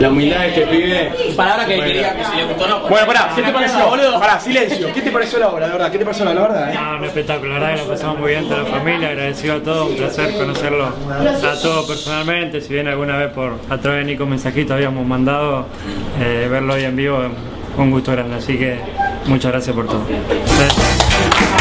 La humildad de este pibe. Palabra que quería que si le gustó no. Bueno, pará, ¿qué te pareció, boludo? Pará, silencio. ¿Qué te pareció la obra, de verdad? ¿Qué te pareció la verdad? eh? No, un espectáculo, la verdad que la pasamos muy bien, toda la familia, agradecido a todos, un placer conocerlo a todos personalmente, si bien alguna vez por a través de Nico mensajito habíamos mandado, eh, verlo hoy en vivo un gusto grande, así que muchas gracias por todo. Gracias.